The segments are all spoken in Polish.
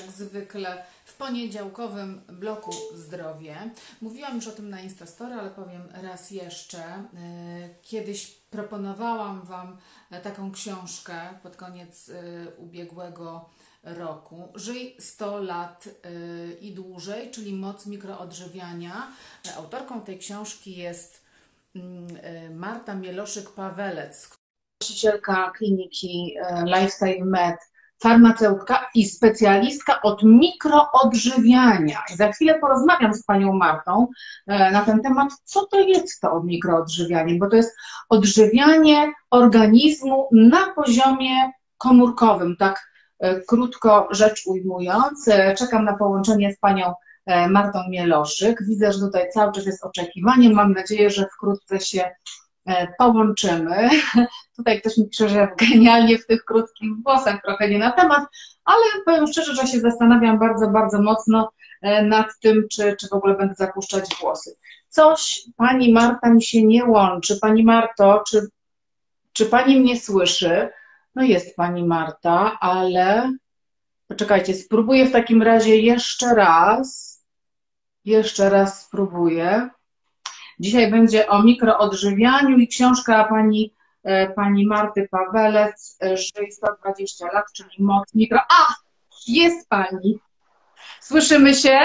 Jak zwykle w poniedziałkowym bloku zdrowie. Mówiłam już o tym na Instastory, ale powiem raz jeszcze. E, Kiedyś proponowałam Wam e, taką książkę pod koniec e, ubiegłego roku. Żyj 100 lat e, i dłużej, czyli moc mikroodżywiania. E, Autorką tej książki jest mm, Marta Mieloszyk-Pawelec, właścicielka kliniki e, Lifestyle Med, farmaceutka i specjalistka od mikroodżywiania. Za chwilę porozmawiam z panią Martą e, na ten temat, co to jest to mikroodżywianie, bo to jest odżywianie organizmu na poziomie komórkowym, tak e, krótko rzecz ujmując. E, Czekam na połączenie z panią Martą Mieloszyk. Widzę, że tutaj cały czas jest oczekiwanie. Mam nadzieję, że wkrótce się połączymy. Tutaj ktoś mi pisze, że genialnie w tych krótkich włosach, trochę nie na temat, ale powiem szczerze, że się zastanawiam bardzo, bardzo mocno e, nad tym, czy, czy w ogóle będę zapuszczać włosy. Coś pani Marta mi się nie łączy. Pani Marto, czy, czy pani mnie słyszy? No jest pani Marta, ale poczekajcie, spróbuję w takim razie jeszcze raz. Jeszcze raz spróbuję. Dzisiaj będzie o mikroodżywianiu i książka pani, e, pani Marty Pawelec, e, Żyj 120 lat, czyli moc mikro... A! Jest pani! Słyszymy się?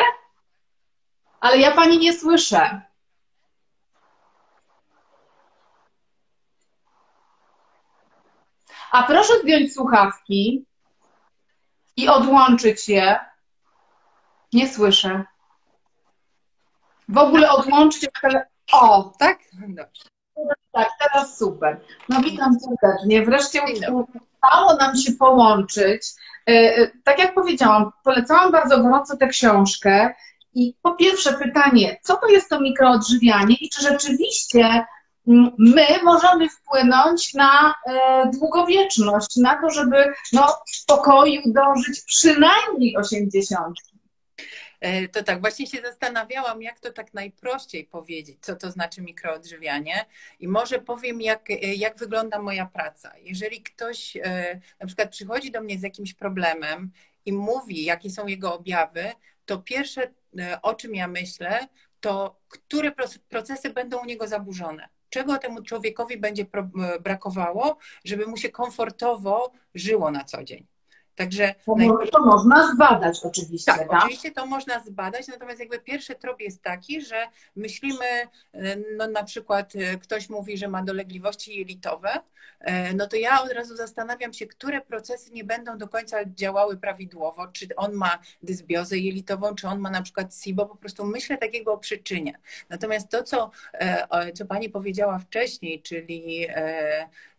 Ale ja pani nie słyszę. A proszę zdjąć słuchawki i odłączyć je. Nie słyszę. W ogóle odłączyć tele... O, Tak? Dobrze. tak, teraz super. No witam serdecznie. Wreszcie udało nam się połączyć. E, e, Tak jak powiedziałam, polecałam bardzo gorąco tę książkę. I po pierwsze pytanie, co to jest to mikroodżywianie i czy rzeczywiście mm, my możemy wpłynąć na e, długowieczność, na to, żeby no, w spokoju dożyć przynajmniej 80. E, To tak, właśnie się zastanawiałam, jak to tak najprościej powiedzieć, co to znaczy mikroodżywianie i może powiem, jak, e, jak wygląda moja praca. Jeżeli ktoś e, na przykład przychodzi do mnie z jakimś problemem i mówi, jakie są jego objawy, to pierwsze, o czym ja myślę, to które proc- procesy będą u niego zaburzone. Czego temu człowiekowi będzie brakowało, żeby mu się komfortowo żyło na co dzień. Także To, to można zbadać oczywiście, tak, tak? oczywiście to można zbadać, natomiast jakby pierwszy trop jest taki, że myślimy, e, no na przykład e, ktoś mówi, że ma dolegliwości jelitowe, e, no to ja od razu zastanawiam się, które procesy nie będą do końca działały prawidłowo, czy on ma dysbiozę jelitową, czy on ma na przykład SIBO, po prostu myślę takiego o przyczynie. Natomiast to, co, co Pani powiedziała wcześniej, czyli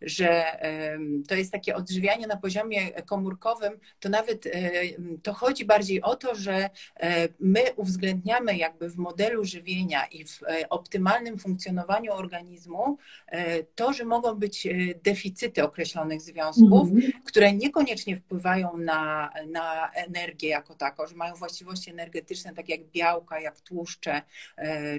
że to jest takie odżywianie na poziomie komórkowym, to nawet e, to chodzi bardziej o to, że e, my uwzględniamy jakby w modelu żywienia i w e, optymalnym funkcjonowaniu organizmu to, że mogą być deficyty określonych związków, Mhm. które niekoniecznie wpływają na, na energię jako taką, że mają właściwości energetyczne, tak jak białka, jak tłuszcze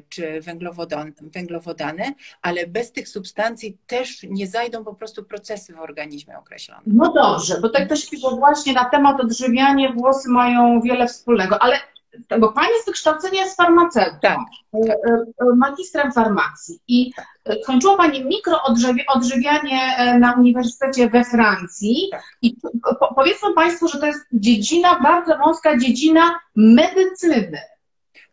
czy węglowodan, węglowodany, ale bez tych substancji też nie zajdą po prostu procesy w organizmie określone. No dobrze, bo tak ktoś pisze właśnie na temat odżywiania włosy mają wiele wspólnego, ale bo Pani z wykształcenia jest farmaceutą, Tak, e, e, magistrem farmacji i e, skończyła Pani mikroodżywianie na Uniwersytecie we Francji Tak. i po- powiedzmy Państwu, że to jest dziedzina, bardzo wąska dziedzina medycyny.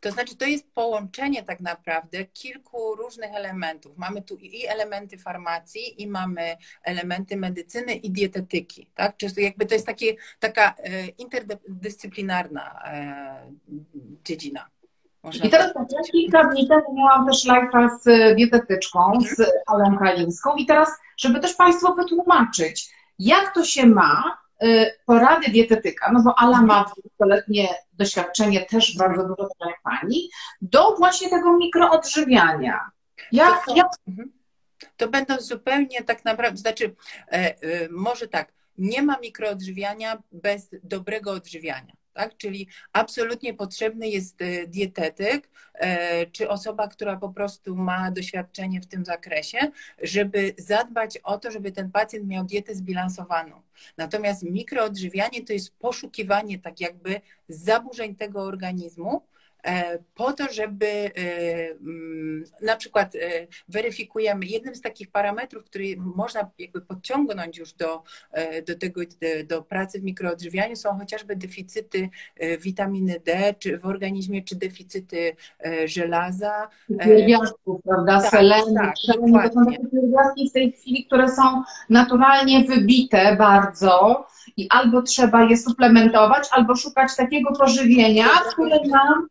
To znaczy, to jest połączenie tak naprawdę kilku różnych elementów. Mamy tu i elementy farmacji, i mamy elementy medycyny i dietetyki. Tak? Czyli jakby to jest takie, taka e, interdyscyplinarna e, dziedzina. Można I teraz ja kilka dni temu miałam też live'a z dietetyczką, z Alą Kalińską i teraz, żeby też Państwu wytłumaczyć, jak to się ma, porady dietetyka, no bo Ala ma dwuletnie doświadczenie, też bardzo dużo Pani, do właśnie tego mikroodżywiania. Jak, To- jak Mhm. To będą zupełnie tak naprawdę, znaczy, e, e, może tak, nie ma mikroodżywiania bez dobrego odżywiania. Tak? Czyli absolutnie potrzebny jest e, dietetyk, e, czy osoba, która po prostu ma doświadczenie w tym zakresie, żeby zadbać o to, żeby ten pacjent miał dietę zbilansowaną. Natomiast mikroodżywianie to jest poszukiwanie tak jakby zaburzeń tego organizmu, po to, żeby e, mm, na przykład e, weryfikujemy, jednym z takich parametrów, który można jakby podciągnąć już do, do tego, do pracy w mikroodżywianiu są chociażby deficyty witaminy D czy w organizmie, czy deficyty żelaza. Pierwiastków, prawda, tak, selenu, tak, to są takie pierwiastki w tej chwili, które są naturalnie wybite bardzo i albo trzeba je suplementować, albo szukać takiego pożywienia, które nam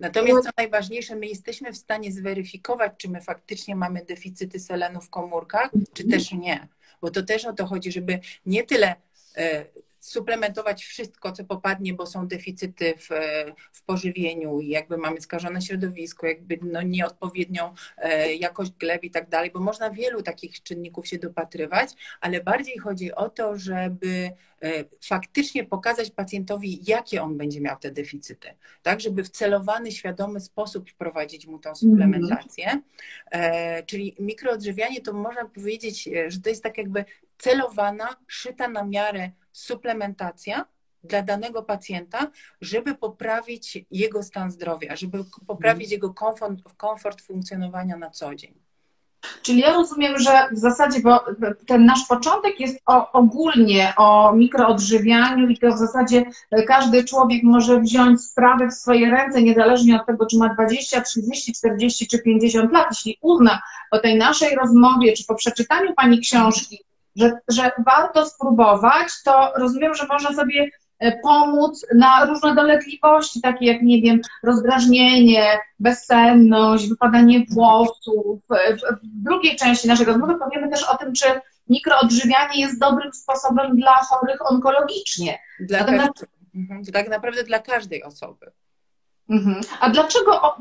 Natomiast co najważniejsze, my jesteśmy w stanie zweryfikować, czy my faktycznie mamy deficyty selenu w komórkach, czy mhm. też nie. Bo to też o to chodzi, żeby nie tyle e, suplementować wszystko, co popadnie, bo są deficyty w, w pożywieniu i jakby mamy skażone środowisko, jakby no nieodpowiednią e, jakość gleb i tak dalej, bo można wielu takich czynników się dopatrywać, ale bardziej chodzi o to, żeby e, faktycznie pokazać pacjentowi, jakie on będzie miał te deficyty, tak, żeby w celowany, świadomy sposób wprowadzić mu tą suplementację. Mm. Czyli mikroodżywianie to można powiedzieć, że to jest tak jakby celowana, szyta na miarę suplementacja dla danego pacjenta, żeby poprawić jego stan zdrowia, żeby poprawić jego komfort, komfort funkcjonowania na co dzień. Czyli ja rozumiem, że w zasadzie, bo ten nasz początek jest o, ogólnie o mikroodżywianiu i to w zasadzie każdy człowiek może wziąć sprawę w swoje ręce, niezależnie od tego, czy ma 20, 30, 40 czy 50 lat. Jeśli uzna po tej naszej rozmowie, czy po przeczytaniu Pani książki, że, że warto spróbować, to rozumiem, że można sobie e, pomóc na różne dolegliwości, takie jak, nie wiem, rozdrażnienie, bezsenność, wypadanie włosów. W drugiej części naszej rozmowy powiemy też o tym, czy mikroodżywianie jest dobrym sposobem dla chorych onkologicznie. Dla Natomiast... Mhm. tak naprawdę dla każdej osoby. Mhm. A dlaczego o,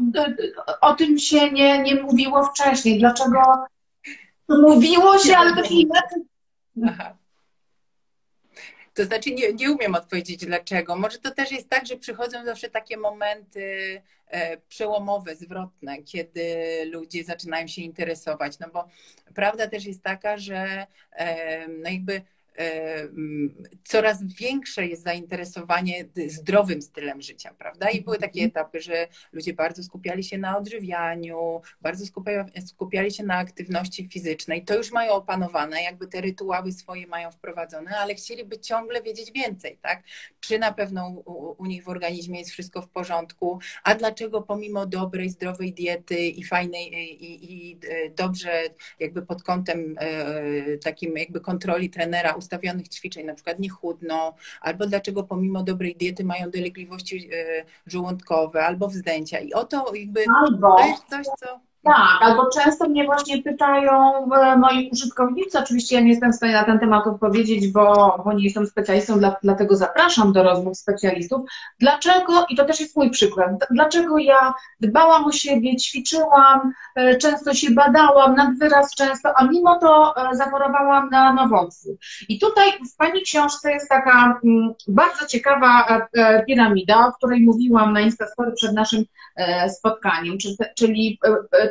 o, tym się nie, nie mówiło wcześniej? Dlaczego mówiło się, ale też inaczej Aha. To znaczy, nie, nie umiem odpowiedzieć dlaczego. Może to też jest tak, że przychodzą zawsze takie momenty e, przełomowe, zwrotne, kiedy ludzie zaczynają się interesować. No bo prawda też jest taka, że no jakby coraz większe jest zainteresowanie zdrowym stylem życia, prawda? I były takie mhm. etapy, że ludzie bardzo skupiali się na odżywianiu, bardzo skupiali się na aktywności fizycznej. To już mają opanowane, jakby te rytuały swoje mają wprowadzone, ale chcieliby ciągle wiedzieć więcej, tak? Czy na pewno u, u nich w organizmie jest wszystko w porządku, a dlaczego pomimo dobrej, zdrowej diety i fajnej i, i e, dobrze jakby pod kątem e, takim jakby kontroli trenera ustawionych ćwiczeń, na przykład nie chudną, albo dlaczego pomimo dobrej diety mają dolegliwości e, żołądkowe, albo wzdęcia. I oto jakby albo, to jest coś, co tak, albo często mnie właśnie pytają e, moi użytkownicy, oczywiście ja nie jestem w stanie na ten temat odpowiedzieć, bo, bo nie jestem specjalistą, dla, dlatego zapraszam do rozmów specjalistów. Dlaczego, i to też jest mój przykład, dlaczego ja dbałam o siebie, ćwiczyłam, e, często się badałam, nad wyraz często, a mimo to e, zachorowałam na nowotwór. I tutaj w Pani książce jest taka mm, bardzo ciekawa piramida, o której mówiłam na Instastory przed naszym spotkaniem, czyli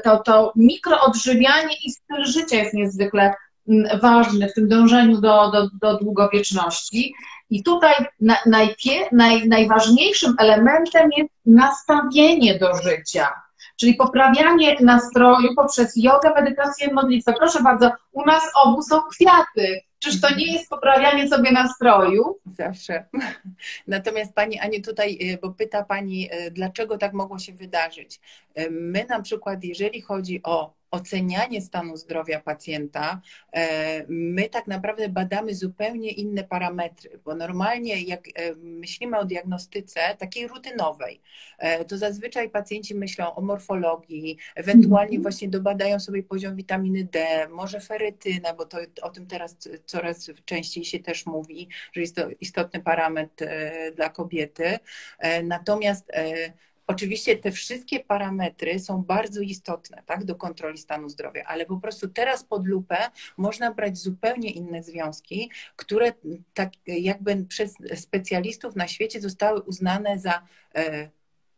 to, to mikroodżywianie i styl życia jest niezwykle mm, ważny w tym dążeniu do, do, do długowieczności. I tutaj na, naj, najważniejszym elementem jest nastawienie do życia, czyli poprawianie nastroju poprzez jogę, medytację, modlitwę. Proszę bardzo, u nas obu są kwiaty. Czyż to nie jest poprawianie sobie nastroju? Zawsze. Natomiast Pani Aniu tutaj, y, bo pyta Pani, y, dlaczego tak mogło się wydarzyć. Y, my na przykład, jeżeli chodzi o ocenianie stanu zdrowia pacjenta, e, my tak naprawdę badamy zupełnie inne parametry, bo normalnie jak e, myślimy o diagnostyce takiej rutynowej, e, to zazwyczaj pacjenci myślą o morfologii, ewentualnie mhm. właśnie dobadają sobie poziom witaminy D, może ferytynę, bo to o tym teraz coraz częściej się też mówi, że jest to istotny parametr dla kobiety. Natomiast Oczywiście te wszystkie parametry są bardzo istotne tak, do kontroli stanu zdrowia, ale po prostu teraz pod lupę można brać zupełnie inne związki, które tak jakby przez specjalistów na świecie zostały uznane za e,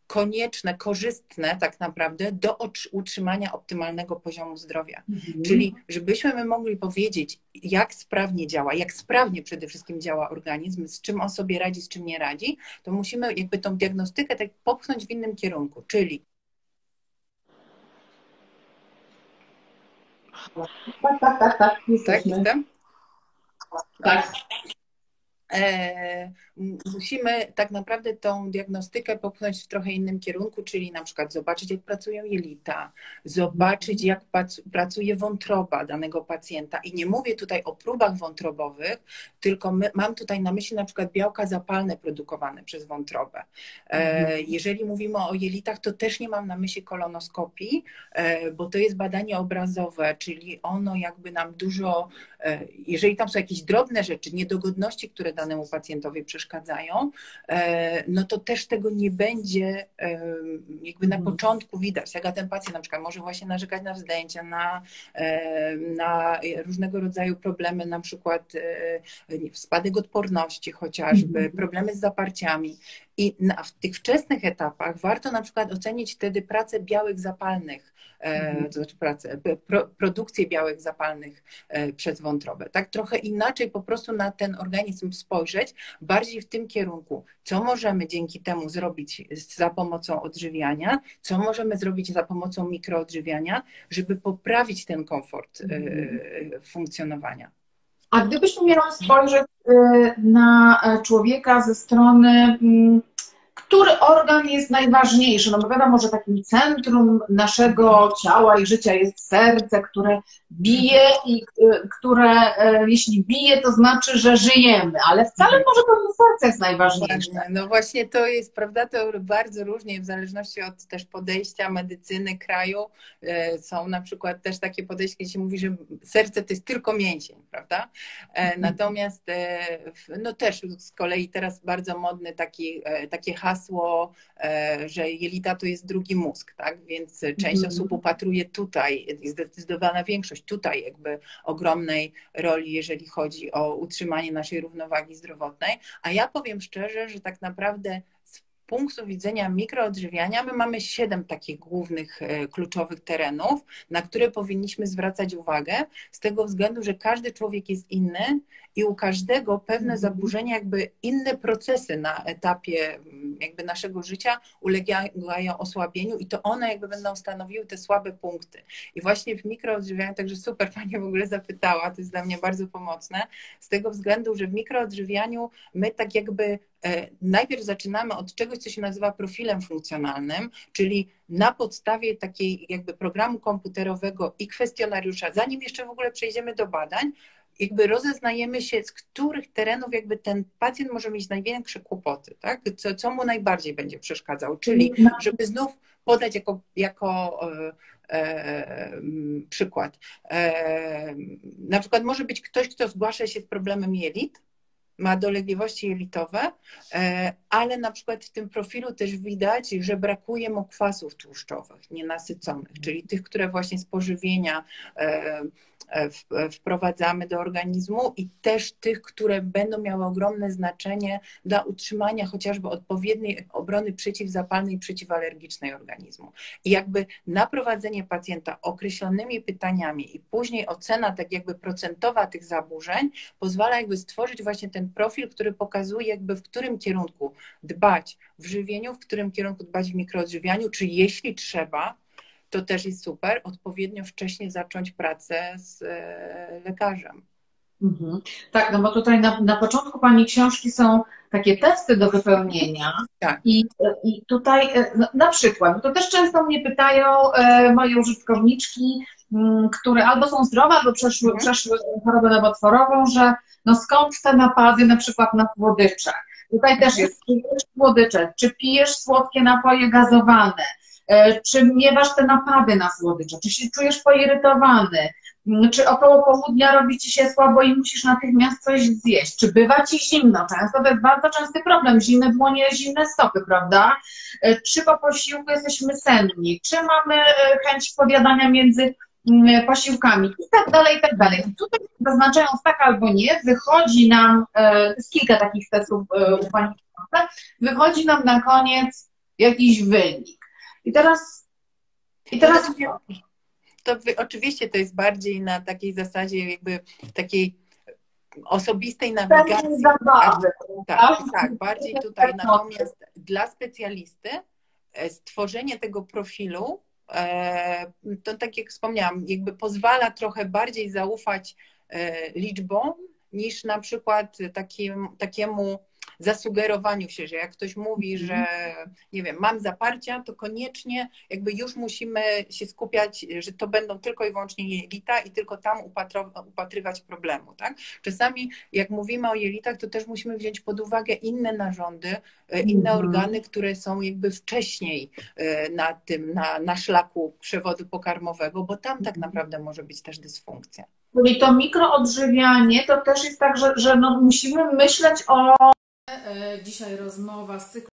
konieczne, korzystne tak naprawdę do utrzymania optymalnego poziomu zdrowia. Mhm. Czyli żebyśmy my mogli powiedzieć, jak sprawnie działa, jak sprawnie przede wszystkim działa organizm, z czym on sobie radzi, z czym nie radzi, to musimy jakby tą diagnostykę tak popchnąć w innym kierunku, czyli Tak, tak, tak, tak. tak, Jesteśmy. jestem? Tak. E, musimy tak naprawdę tą diagnostykę popchnąć w trochę innym kierunku, czyli na przykład zobaczyć, jak pracują jelita, zobaczyć, jak pracuje wątroba danego pacjenta. I nie mówię tutaj o próbach wątrobowych, tylko my, mam tutaj na myśli na przykład białka zapalne produkowane przez wątrobę. E, jeżeli mówimy o jelitach, to też nie mam na myśli kolonoskopii, e, bo to jest badanie obrazowe, czyli ono jakby nam dużo, jeżeli tam są jakieś drobne rzeczy, niedogodności, które danemu pacjentowi przeszkadzają, e, no to też tego nie będzie e, jakby na Mhm. początku widać. Jak ten pacjent na przykład może właśnie narzekać na wzdęcia, na, e, na różnego rodzaju problemy, na przykład spadek odporności chociażby, Mhm. problemy z zaparciami. I na, w tych wczesnych etapach warto na przykład ocenić wtedy pracę białych zapalnych, e, Mhm. to znaczy pracę, pro, produkcję białych zapalnych e, przez wątrobę. Tak trochę inaczej po prostu na ten organizm spojrzeć, bardziej w tym kierunku, co możemy dzięki temu zrobić za pomocą odżywiania, co możemy zrobić za pomocą mikroodżywiania, żeby poprawić ten komfort e, funkcjonowania. A gdybyśmy miała spojrzeć y, na e, człowieka ze strony, mm, który organ jest najważniejszy? No bo wiadomo, że takim centrum naszego ciała i życia jest serce, które bije i y, które e, jeśli bije, to znaczy, że żyjemy, ale wcale może to serce jest najważniejsze. No właśnie to jest, prawda, to bardzo różnie w zależności od też podejścia medycyny kraju. E, Są na przykład też takie podejścia, gdzie się mówi, że serce to jest tylko mięsień, prawda? E, Natomiast e, no też z kolei teraz bardzo modne taki, e, takie hasło, e, że jelita to jest drugi mózg, tak? Więc część Mhm. osób upatruje tutaj, zdecydowana większość tutaj jakby ogromnej roli, jeżeli chodzi o utrzymanie naszej równowagi zdrowotnej. A ja powiem szczerze, że tak naprawdę z punktu widzenia mikroodżywiania my mamy siedem takich głównych, e, kluczowych terenów, na które powinniśmy zwracać uwagę, z tego względu, że każdy człowiek jest inny i u każdego pewne Mhm. zaburzenia, jakby inne procesy na etapie mm, jakby naszego życia ulegają osłabieniu i to one jakby będą stanowiły te słabe punkty. I właśnie w mikroodżywianiu, także super Pani w ogóle zapytała, to jest dla mnie bardzo pomocne, z tego względu, że w mikroodżywianiu my tak jakby najpierw zaczynamy od czegoś, co się nazywa profilem funkcjonalnym, czyli na podstawie takiej jakby programu komputerowego i kwestionariusza, zanim jeszcze w ogóle przejdziemy do badań, jakby rozeznajemy się, z których terenów jakby ten pacjent może mieć największe kłopoty, tak? Co, co mu najbardziej będzie przeszkadzało, czyli żeby znów podać jako, jako e, e, m, przykład. E, na przykład może być ktoś, kto zgłasza się z problemem jelit, ma dolegliwości jelitowe, e, ale na przykład w tym profilu też widać, że brakuje mu kwasów tłuszczowych nienasyconych, czyli tych, które właśnie z pożywienia e, e, wprowadzamy do organizmu i też tych, które będą miały ogromne znaczenie dla utrzymania chociażby odpowiedniej obrony przeciwzapalnej przeciwalergicznej organizmu. I jakby naprowadzenie pacjenta określonymi pytaniami i później ocena tak jakby procentowa tych zaburzeń pozwala jakby stworzyć właśnie ten profil, który pokazuje jakby w którym kierunku dbać w żywieniu, w którym kierunku dbać w mikroodżywianiu, czy jeśli trzeba, to też jest super, odpowiednio wcześnie zacząć pracę z e, lekarzem. Mhm. Tak, no bo tutaj na, na początku Pani książki są takie testy do wypełnienia. Tak. I, I tutaj e, na- na przykład, bo to też często mnie pytają e, moje użytkowniczki, m, które albo są zdrowe, albo przeszły, Mhm. przeszły chorobę nowotworową, że no skąd te napady na przykład na słodycze? Tutaj też jest, czy jesz słodycze, czy pijesz słodkie napoje gazowane, e, czy miewasz te napady na słodycze, czy się czujesz poirytowany, Mm, czy około południa robi ci się słabo i musisz natychmiast coś zjeść, czy bywa ci zimno, często to jest bardzo częsty problem, zimne dłonie, zimne stopy, prawda? E, Czy po posiłku jesteśmy senni, czy mamy e, chęć powiadania między posiłkami i tak dalej, i tak dalej. I tutaj zaznaczając tak albo nie, wychodzi nam, e, jest kilka takich testów e, u Pani, wychodzi nam na koniec jakiś wynik. I teraz, i teraz to wy, oczywiście to jest bardziej na takiej zasadzie jakby takiej osobistej nawigacji. zabawy. Tak, tak, tak, bardziej tutaj. Natomiast dla specjalisty e, stworzenie tego profilu, to tak jak wspomniałam, jakby pozwala trochę bardziej zaufać e, liczbom niż na przykład takim, takiemu zasugerowaniu się, że jak ktoś mówi, Mhm. że nie wiem, mam zaparcia, to koniecznie jakby już musimy się skupiać, że to będą tylko i wyłącznie jelita i tylko tam upatrywać problemu, tak? Czasami jak mówimy o jelitach, to też musimy wziąć pod uwagę inne narządy, e, inne Mhm. organy, które są jakby wcześniej e, na tym, na, na szlaku przewodu pokarmowego, bo tam tak naprawdę może być też dysfunkcja. Czyli to mikroodżywianie to też jest tak, że, że no musimy myśleć o Dzisiaj rozmowa z cyklu